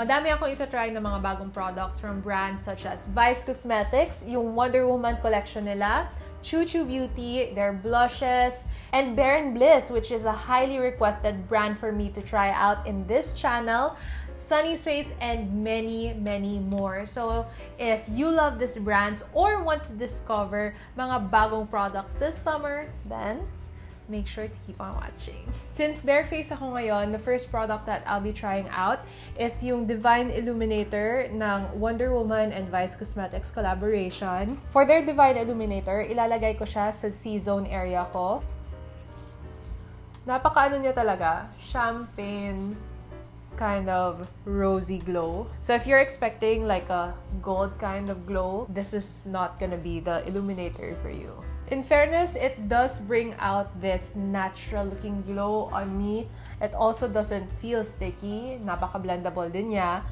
Madami akong try ng mga bagong products from brands such as Vice Cosmetics, yung Wonder Woman collection nila, Choo Choo Beauty, their blushes, and Bare Bliss, which is a highly requested brand for me to try out in this channel. Sunny Space, and many, many more. So, if you love these brands or want to discover mga bagong products this summer, then make sure to keep on watching. Since bareface ako ngayon, the first product that I'll be trying out is yung Divine Illuminator ng Wonder Woman and Vice Cosmetics collaboration. For their Divine Illuminator, ilalagay ko siya sa C-zone area ko. Napaka-ano niya talaga, champagne kind of rosy glow. So if you're expecting like a gold kind of glow, this is not gonna be the illuminator for you. In fairness, it does bring out this natural looking glow on me. It also doesn't feel sticky. Napaka-blendable din niya.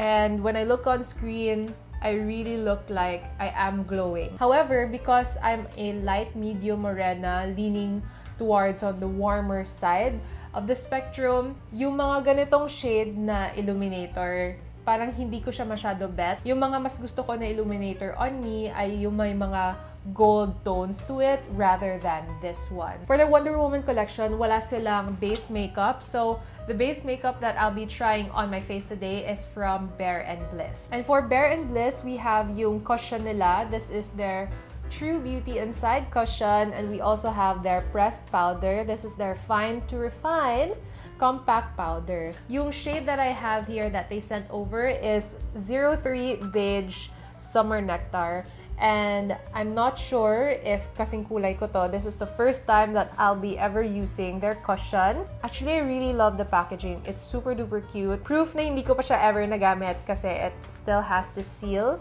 And when I look on screen, I really look like I am glowing. However, because I'm a light medium morena leaning towards on the warmer side of the spectrum. Yung mga ganitong shade na illuminator, parang hindi ko siya masyado bet. Yung mga mas gusto ko na illuminator on me ay yung may mga gold tones to it rather than this one. For the Wonder Woman collection, wala silang base makeup. So, the base makeup that I'll be trying on my face today is from Bare and Bliss. And for Bare and Bliss, we have yung cushion nila. This is their True Beauty Inside Cushion, and we also have their pressed powder. This is their Fine to Refine compact powder. Yung shade that I have here that they sent over is 03 Beige Summer Nectar. And I'm not sure if kasing kulay ko to. This is the first time that I'll be ever using their cushion. Actually, I really love the packaging. It's super duper cute. Proof na hindi ko pa siya ever nagamit kasi it still has the seal.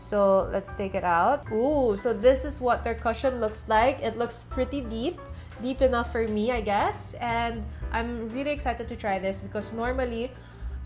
So let's take it out. Ooh, so this is what their cushion looks like. It looks pretty deep, deep enough for me, I guess. And I'm really excited to try this because normally,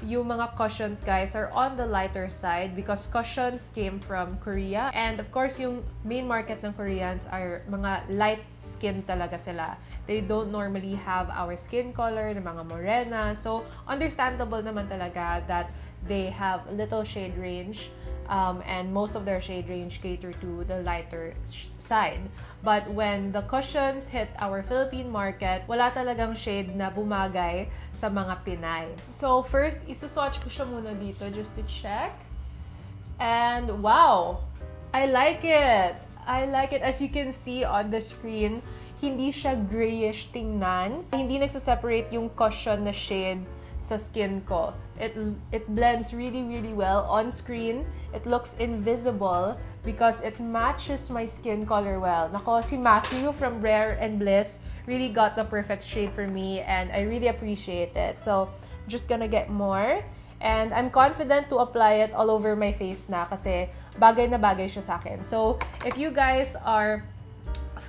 yung mga cushions, guys, are on the lighter side because cushions came from Korea. And of course, yung main market ng Koreans are mga light skin talaga sila. They don't normally have our skin color, ng mga morena. So, understandable naman talaga that they have little shade range um, and most of their shade range cater to the lighter side. But when the cushions hit our Philippine market, wala talagang shade na bumagay sa mga Pinay. So first, isuswatch ko siya muna dito just to check. And wow! I like it! I like it. As you can see on the screen, hindi siya grayish tingnan. Hindi nagsaseparate yung cushion na shade sa skin ko. It, it blends really, really well on screen. It looks invisible because it matches my skin color well. Nako, si Matthew from Rare and Bliss really got the perfect shade for me and I really appreciate it. So, just gonna get more. And I'm confident to apply it all over my face na kasi bagay na bagay siya sa akin. So, if you guys are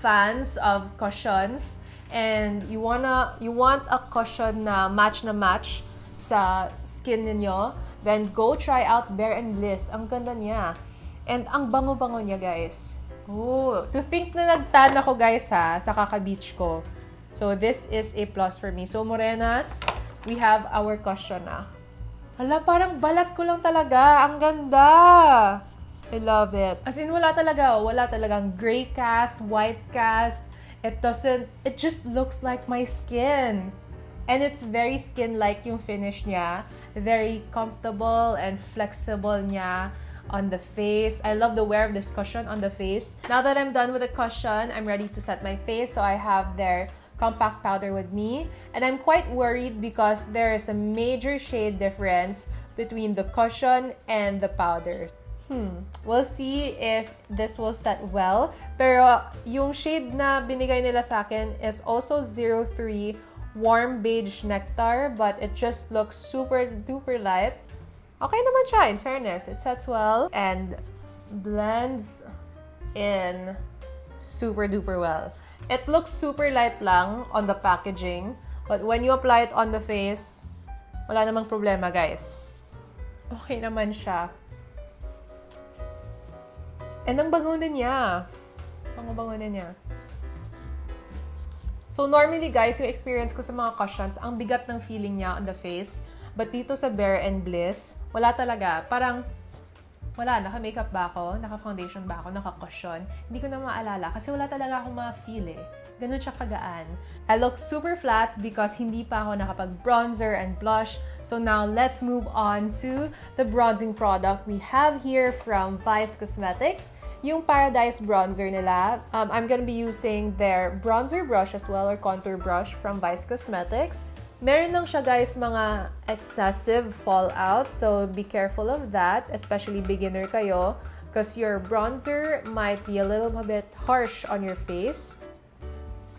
fans of cushions, and you wanna you want a cushion na match na match sa skin ninyo, then go try out Bare and Bliss. Ang ganda niya. And ang bango-bango niya, guys. Oh, to think na nagtan ako, guys, ha, sa kaka-beach ko. So, this is a plus for me. So, Morenas, we have our cushion na. Hala, parang balat ko lang talaga. Ang ganda! I love it. As in, wala talaga. Wala talagang gray cast, white cast, It doesn't, it just looks like my skin. And it's very skin-like yung finish niya. Very comfortable and flexible niya on the face. I love the wear of this cushion on the face. Now that I'm done with the cushion, I'm ready to set my face. So I have their compact powder with me. And I'm quite worried because there is a major shade difference between the cushion and the powder. Hmm. We'll see if this will set well. Pero yung shade na binigay nila sa akin is also 03 Warm Beige Nectar, but it just looks super duper light. Okay naman siya, in fairness. It sets well and blends in super duper well. It looks super light lang on the packaging, but when you apply it on the face, wala namang problema, guys. Okay naman siya. And ang bango din niya. Bango-bango din niya. So normally guys, yung experience ko sa mga cushions, ang bigat ng feeling niya on the face. But dito sa Bare and Bliss, wala talaga. Parang, wala, naka-makeup ba ako? Naka-foundation ba ako? Naka-cushion? Hindi ko na maalala kasi wala talaga akong ma-feel eh. Ganun siya kagaan. I look super flat because hindi pa ako nakapag-bronzer and blush. So now, let's move on to the bronzing product we have here from Vice Cosmetics yung Paradise bronzer nila. Um, I'm gonna be using their bronzer brush as well or contour brush from Vice Cosmetics. Meron lang siya guys mga excessive fallout, so be careful of that, especially beginner kayo, because your bronzer might be a little bit harsh on your face.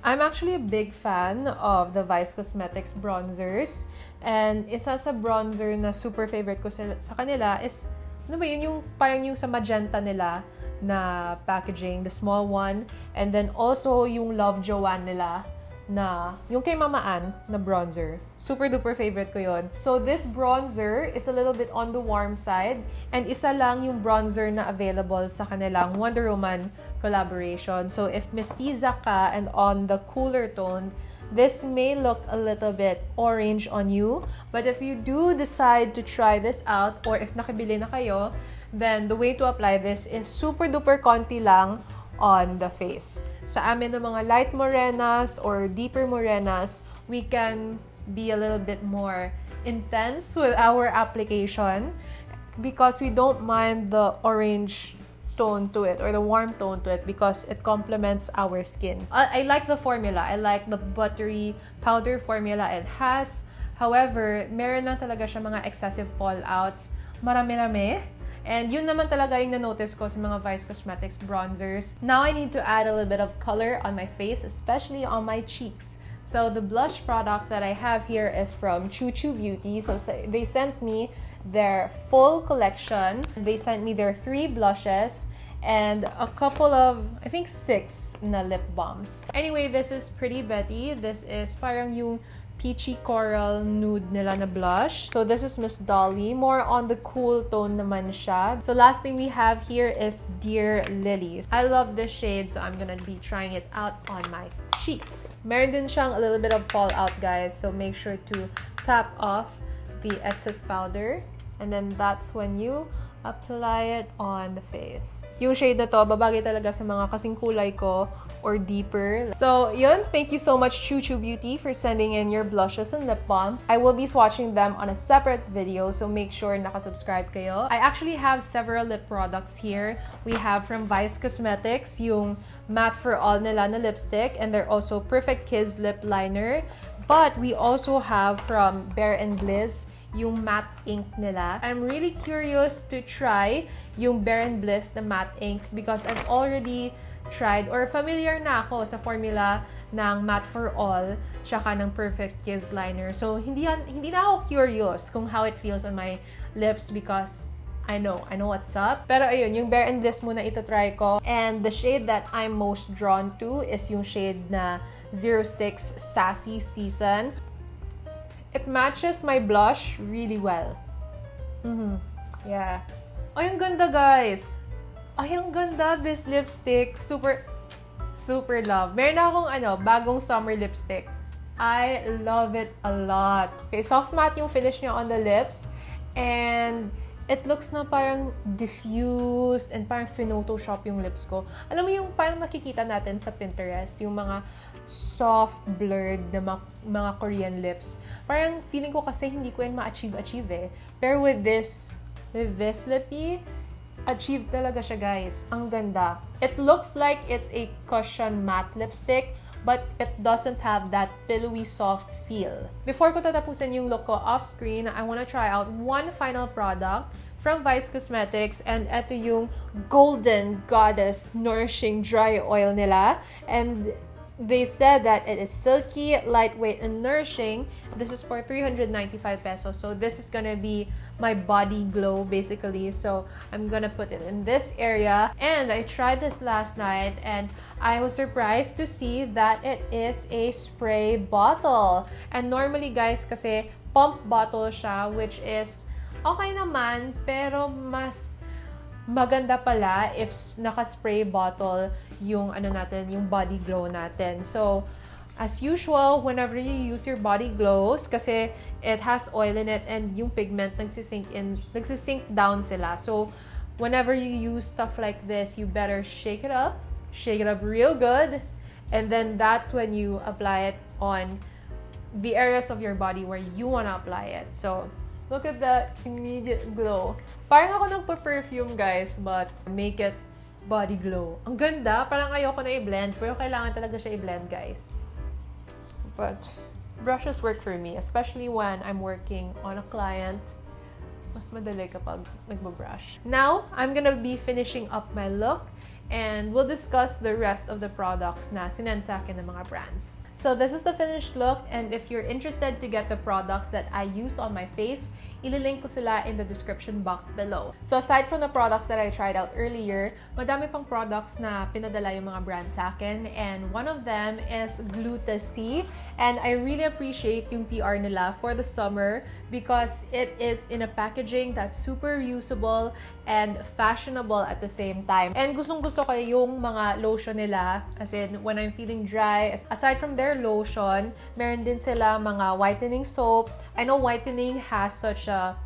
I'm actually a big fan of the Vice Cosmetics bronzers. And isa sa bronzer na super favorite ko sa, kanila is, ano ba yun, yung parang yung sa magenta nila na packaging, the small one. And then also yung Love Joanne nila na yung kay Mamaan na bronzer. Super duper favorite ko yon. So this bronzer is a little bit on the warm side and isa lang yung bronzer na available sa kanilang Wonder Woman collaboration. So if mestiza ka and on the cooler tone, this may look a little bit orange on you. But if you do decide to try this out or if nakibili na kayo, then the way to apply this is super duper konti lang on the face. Sa amin ng mga light morenas or deeper morenas, we can be a little bit more intense with our application because we don't mind the orange tone to it or the warm tone to it because it complements our skin. I, I like the formula. I like the buttery powder formula it has. However, meron lang talaga siya mga excessive fallouts. Marami-rami And yun naman talaga yung na-notice ko sa mga Vice Cosmetics bronzers. Now I need to add a little bit of color on my face, especially on my cheeks. So the blush product that I have here is from Choo Choo Beauty. So they sent me their full collection. They sent me their three blushes and a couple of, I think six na lip balms. Anyway, this is Pretty Betty. This is parang yung peachy coral nude nila na blush. So this is Miss Dolly. More on the cool tone naman siya. So last thing we have here is Dear Lilies. I love this shade so I'm gonna be trying it out on my cheeks. Meron din siyang a little bit of fallout guys. So make sure to tap off the excess powder. And then that's when you apply it on the face. Yung shade na to, babagay talaga sa mga kasing kulay ko or deeper. So, yun. Thank you so much, Choo Choo Beauty, for sending in your blushes and lip balms. I will be swatching them on a separate video, so make sure nakasubscribe kayo. I actually have several lip products here. We have from Vice Cosmetics, yung Matte for All nila na lipstick, and they're also Perfect Kiss lip liner. But we also have from Bare and Bliss, yung matte ink nila. I'm really curious to try yung Bare and Bliss na matte inks because I've already tried or familiar na ako sa formula ng Matte for All tsaka ng Perfect Kiss Liner. So, hindi, hindi na ako curious kung how it feels on my lips because I know, I know what's up. Pero ayun, yung Bare and Bliss muna ito try ko. And the shade that I'm most drawn to is yung shade na 06 Sassy Season. It matches my blush really well. Mm-hmm. Yeah. Ay, ang ganda, guys! Ay, ang ganda, this lipstick. Super, super love. Meron akong, ano, bagong summer lipstick. I love it a lot. Okay, soft matte yung finish niya on the lips. And it looks na parang diffused and parang phenotoshop yung lips ko. Alam mo yung parang nakikita natin sa Pinterest, yung mga soft, blurred na mga, mga Korean lips. Parang feeling ko kasi hindi ko yan ma-achieve-achieve eh. Pero with this, with this lippy, achieve talaga siya guys. Ang ganda. It looks like it's a cushion matte lipstick, but it doesn't have that pillowy soft feel. Before ko tatapusin yung look ko off screen, I want to try out one final product from Vice Cosmetics and ito yung Golden Goddess Nourishing Dry Oil nila. And they said that it is silky, lightweight, and nourishing. This is for 395 pesos. So this is gonna be my body glow basically. So I'm gonna put it in this area. And I tried this last night and I was surprised to see that it is a spray bottle. And normally guys, kasi pump bottle siya, which is okay naman, pero mas maganda pala if naka-spray bottle yung ano natin, yung body glow natin. So, As usual, whenever you use your body glows, kasi it has oil in it and yung pigment nagsisink in, nagsisink down sila. So, whenever you use stuff like this, you better shake it up, shake it up real good, and then that's when you apply it on the areas of your body where you want to apply it. So, look at that immediate glow. Parang ako nagpa-perfume, guys, but make it body glow. Ang ganda. Parang ayoko na i-blend, pero kailangan talaga siya i-blend, guys. But brushes work for me, especially when I'm working on a client. Mas madali kapag nagbabrush. Now, I'm gonna be finishing up my look and we'll discuss the rest of the products na sinend sa akin ng mga brands. So this is the finished look and if you're interested to get the products that I used on my face, ililink ko sila in the description box below. So aside from the products that I tried out earlier, madami pang products na pinadala yung mga brands sa akin and one of them is Gluta-C and I really appreciate yung PR nila for the summer because it is in a packaging that's super usable and fashionable at the same time. And gustong gusto ko yung mga lotion nila as in when I'm feeling dry, aside from their lotion, meron din sila mga whitening soap. I know whitening has such a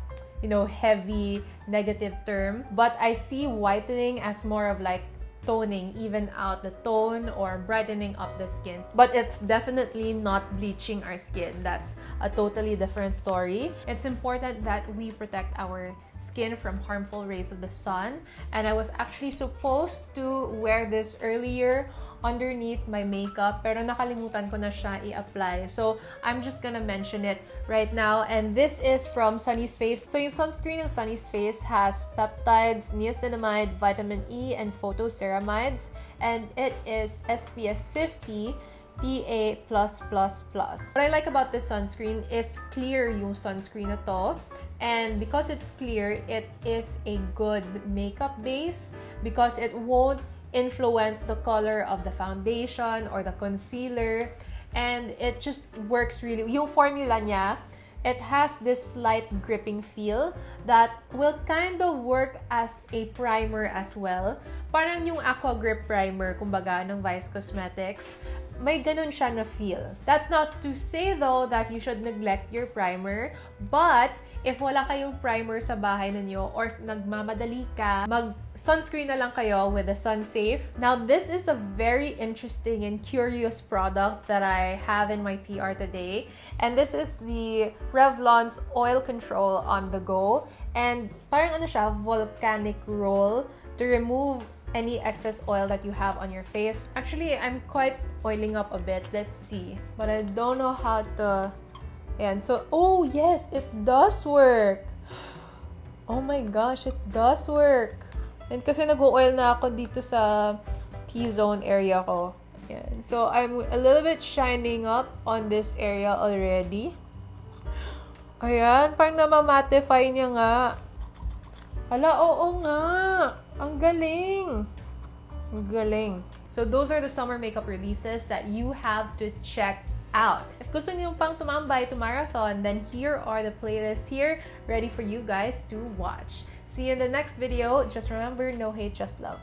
you know, heavy negative term, but I see whitening as more of like toning, even out the tone or brightening up the skin. But it's definitely not bleaching our skin. That's a totally different story. It's important that we protect our skin from harmful rays of the sun. And I was actually supposed to wear this earlier underneath my makeup pero nakalimutan ko na siya i-apply. So, I'm just gonna mention it right now. And this is from Sunny's Face. So, yung sunscreen ng Sunny's Face has peptides, niacinamide, vitamin E, and photoceramides. And it is SPF 50 PA+++. What I like about this sunscreen is clear yung sunscreen na to. And because it's clear, it is a good makeup base because it won't influence the color of the foundation or the concealer. And it just works really. Yung formula niya, it has this slight gripping feel that will kind of work as a primer as well. Parang yung Aqua Grip Primer, kumbaga, ng Vice Cosmetics, may ganun siya na feel. That's not to say though that you should neglect your primer, but if wala kayong primer sa bahay ninyo or nagmamadali ka, mag-sunscreen na lang kayo with the SunSafe. Now, this is a very interesting and curious product that I have in my PR today. And this is the Revlon's Oil Control on the Go. And parang ano siya, volcanic roll to remove any excess oil that you have on your face. Actually, I'm quite oiling up a bit. Let's see. But I don't know how to and so, oh yes, it does work. Oh my gosh, it does work. And kasi nag-oil na ako dito sa T-zone area ko. Ayan. So, I'm a little bit shining up on this area already. Ayan, parang namamatify niya nga. Hala, oo nga. Ang galing. Ang galing. So, those are the summer makeup releases that you have to check out. If gusto niyo pang tumambay to marathon, then here are the playlists here ready for you guys to watch. See you in the next video. Just remember, no hate, just love.